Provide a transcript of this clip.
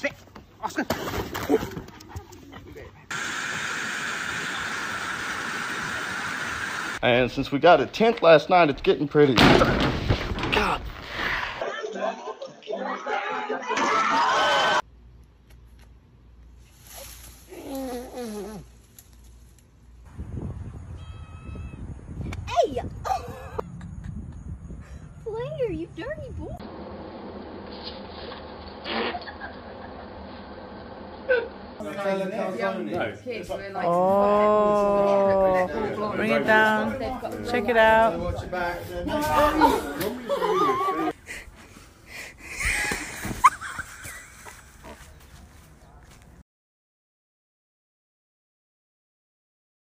Sit. Oscar. And since we got a tent last night, it's getting pretty. God. Hey! Player, you dirty boy. Oh, bring it down. Check it out.